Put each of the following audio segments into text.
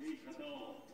Eat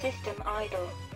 System idle.